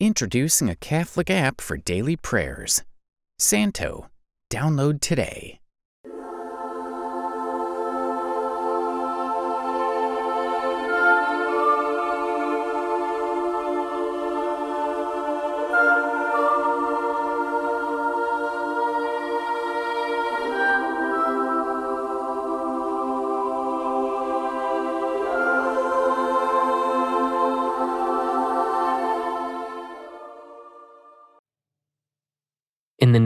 Introducing a Catholic app for daily prayers. Santo. Download today.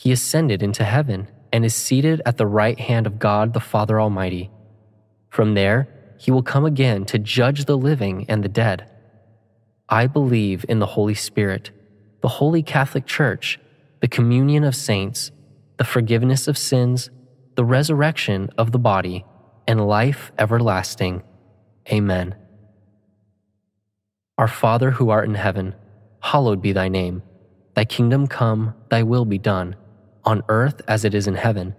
he ascended into heaven and is seated at the right hand of God the Father Almighty. From there, he will come again to judge the living and the dead. I believe in the Holy Spirit, the Holy Catholic Church, the communion of saints, the forgiveness of sins, the resurrection of the body, and life everlasting. Amen. Our Father who art in heaven, hallowed be thy name. Thy kingdom come, thy will be done on earth as it is in heaven.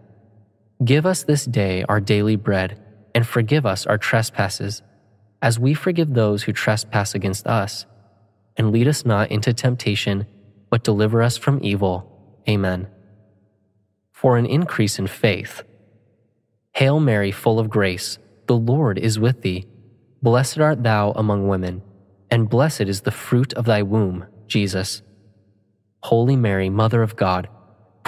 Give us this day our daily bread, and forgive us our trespasses, as we forgive those who trespass against us. And lead us not into temptation, but deliver us from evil. Amen. For an increase in faith. Hail Mary, full of grace, the Lord is with thee. Blessed art thou among women, and blessed is the fruit of thy womb, Jesus. Holy Mary, Mother of God,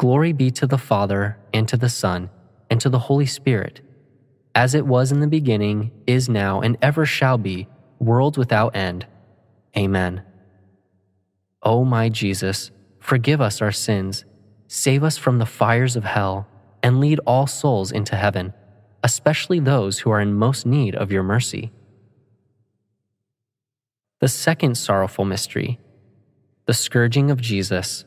Glory be to the Father, and to the Son, and to the Holy Spirit, as it was in the beginning, is now, and ever shall be, world without end. Amen. O my Jesus, forgive us our sins, save us from the fires of hell, and lead all souls into heaven, especially those who are in most need of your mercy. The second sorrowful mystery, the scourging of Jesus.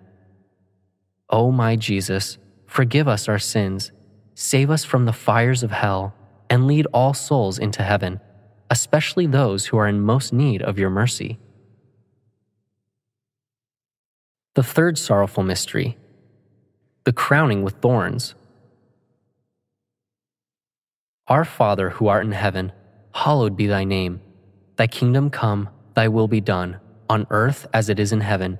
O my Jesus, forgive us our sins, save us from the fires of hell, and lead all souls into heaven, especially those who are in most need of your mercy. The third sorrowful mystery, the crowning with thorns. Our Father who art in heaven, hallowed be thy name. Thy kingdom come, thy will be done, on earth as it is in heaven.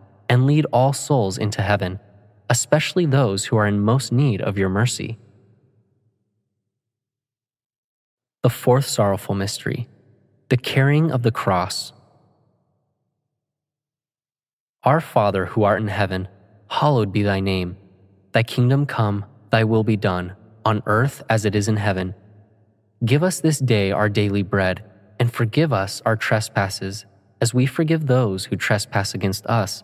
and lead all souls into heaven, especially those who are in most need of your mercy. The fourth sorrowful mystery, the carrying of the cross. Our Father who art in heaven, hallowed be thy name. Thy kingdom come, thy will be done, on earth as it is in heaven. Give us this day our daily bread, and forgive us our trespasses, as we forgive those who trespass against us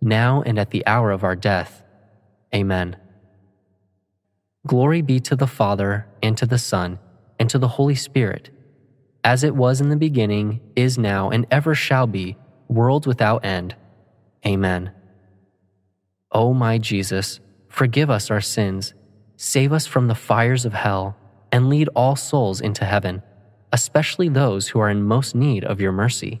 now and at the hour of our death. Amen. Glory be to the Father, and to the Son, and to the Holy Spirit, as it was in the beginning, is now, and ever shall be, world without end. Amen. O my Jesus, forgive us our sins, save us from the fires of hell, and lead all souls into heaven, especially those who are in most need of your mercy.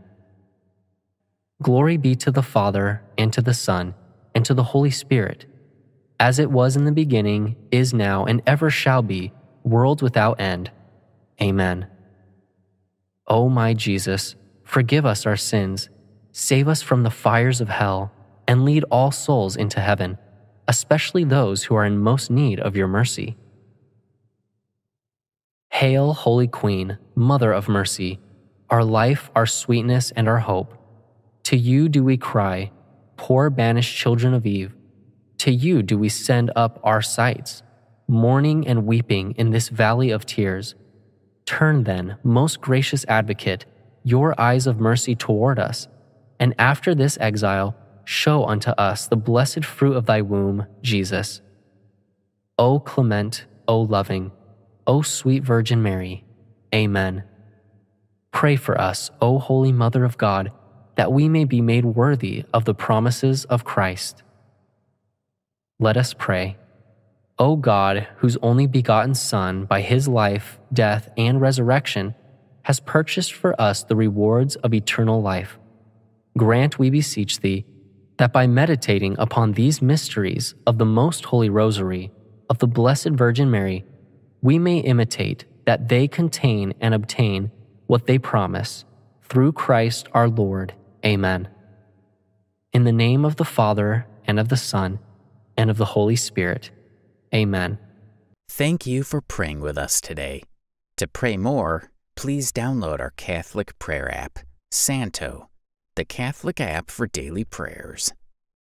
Glory be to the Father, and to the Son, and to the Holy Spirit, as it was in the beginning, is now, and ever shall be, world without end. Amen. O my Jesus, forgive us our sins, save us from the fires of hell, and lead all souls into heaven, especially those who are in most need of your mercy. Hail, Holy Queen, Mother of Mercy, our life, our sweetness, and our hope. To you do we cry, poor banished children of Eve. To you do we send up our sights, mourning and weeping in this valley of tears. Turn then, most gracious advocate, your eyes of mercy toward us, and after this exile, show unto us the blessed fruit of thy womb, Jesus. O clement, O loving, O sweet Virgin Mary. Amen. Pray for us, O Holy Mother of God, that we may be made worthy of the promises of Christ. Let us pray. O God, whose only begotten Son, by his life, death, and resurrection, has purchased for us the rewards of eternal life, grant, we beseech thee, that by meditating upon these mysteries of the most holy rosary of the Blessed Virgin Mary, we may imitate that they contain and obtain what they promise. Through Christ our Lord. Amen. In the name of the Father, and of the Son, and of the Holy Spirit. Amen. Thank you for praying with us today. To pray more, please download our Catholic prayer app, Santo, the Catholic app for daily prayers.